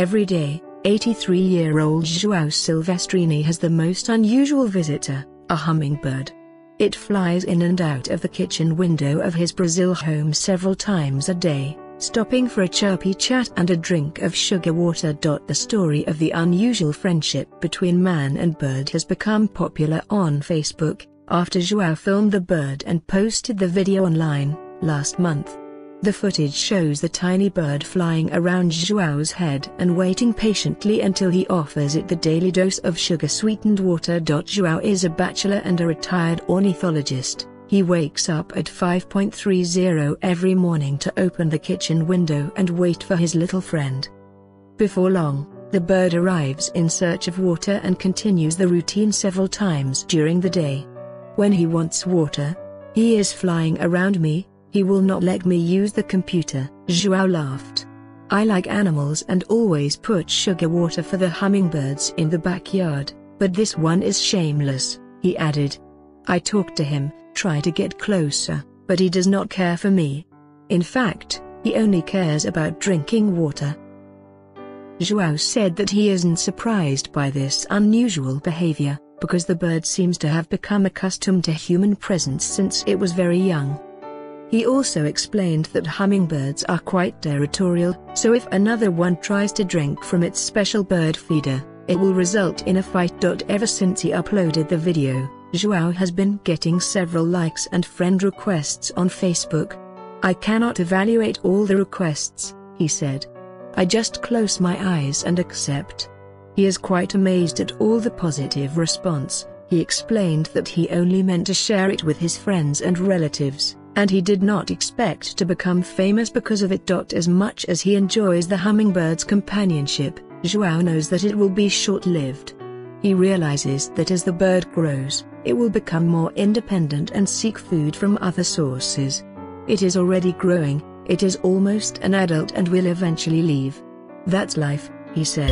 Every day, 83-year-old Joao Silvestrini has the most unusual visitor, a hummingbird. It flies in and out of the kitchen window of his Brazil home several times a day, stopping for a chirpy chat and a drink of sugar water. The story of the unusual friendship between man and bird has become popular on Facebook, after Joao filmed the bird and posted the video online, last month. The footage shows the tiny bird flying around Joao's head and waiting patiently until he offers it the daily dose of sugar-sweetened water. Joao is a bachelor and a retired ornithologist. He wakes up at 5.30 every morning to open the kitchen window and wait for his little friend. Before long, the bird arrives in search of water and continues the routine several times during the day. When he wants water, he is flying around me, he will not let me use the computer, Joao laughed. I like animals and always put sugar water for the hummingbirds in the backyard, but this one is shameless, he added. I talk to him, try to get closer, but he does not care for me. In fact, he only cares about drinking water. Joao said that he isn't surprised by this unusual behavior, because the bird seems to have become accustomed to human presence since it was very young. He also explained that hummingbirds are quite territorial, so if another one tries to drink from its special bird feeder, it will result in a fight. Ever since he uploaded the video, Joao has been getting several likes and friend requests on Facebook. I cannot evaluate all the requests, he said. I just close my eyes and accept. He is quite amazed at all the positive response. He explained that he only meant to share it with his friends and relatives, and he did not expect to become famous because of it. As much as he enjoys the hummingbird's companionship, Joao knows that it will be short-lived. He realizes that as the bird grows, it will become more independent and seek food from other sources. It is already growing, it is almost an adult and will eventually leave. That's life, he said.